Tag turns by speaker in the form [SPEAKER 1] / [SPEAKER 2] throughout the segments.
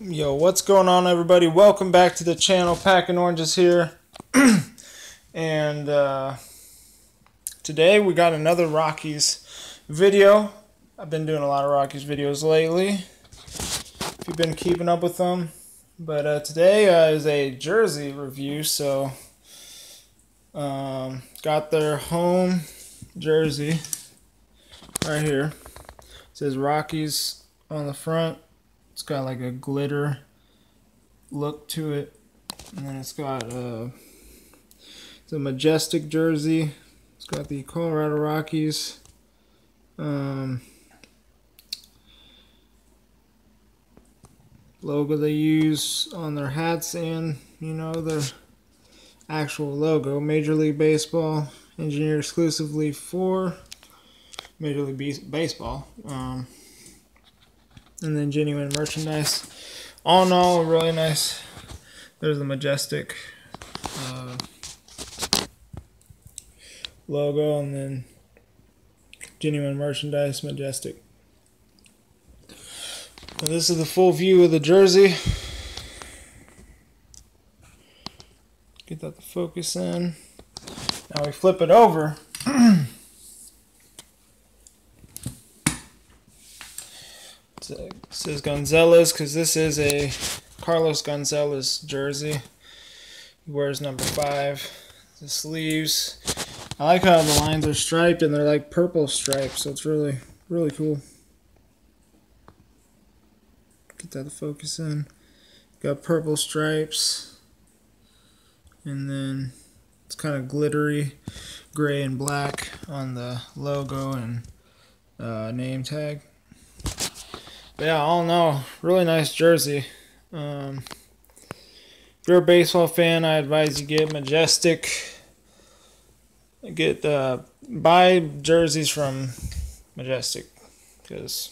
[SPEAKER 1] Yo, what's going on, everybody? Welcome back to the channel. Packing Oranges here. and uh, today we got another Rockies video. I've been doing a lot of Rockies videos lately. If you've been keeping up with them. But uh, today uh, is a jersey review, so um, got their home jersey right here. It says Rockies on the front. It's got like a glitter look to it. And then it's got uh, it's a majestic jersey. It's got the Colorado Rockies. Um, logo they use on their hats and you know their actual logo major league baseball engineered exclusively for major league baseball um, and then genuine merchandise. All in all, really nice. There's the majestic uh, logo, and then genuine merchandise, majestic. And this is the full view of the jersey. Get that to focus in. Now we flip it over. It says Gonzalez because this is a Carlos Gonzalez jersey. He wears number five. The sleeves. I like how the lines are striped and they're like purple stripes, so it's really, really cool. Get that to focus in. Got purple stripes. And then it's kind of glittery gray and black on the logo and uh, name tag. Yeah, all in all, really nice jersey. Um, if you're a baseball fan, I advise you get Majestic. Get uh, buy jerseys from Majestic because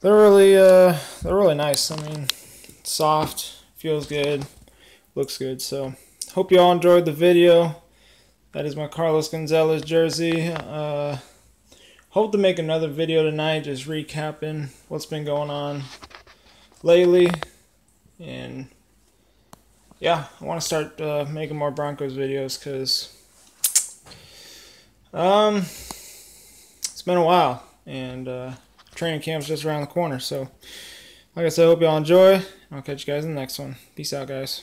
[SPEAKER 1] they're really uh, they're really nice. I mean, soft, feels good, looks good. So hope you all enjoyed the video. That is my Carlos Gonzalez jersey. Uh, hope to make another video tonight just recapping what's been going on lately. And yeah i want to start uh, making more broncos videos because um it's been a while and uh, training camp's just around the corner. So like i said hope y'all enjoy. I'll catch you guys in the next one. Peace out guys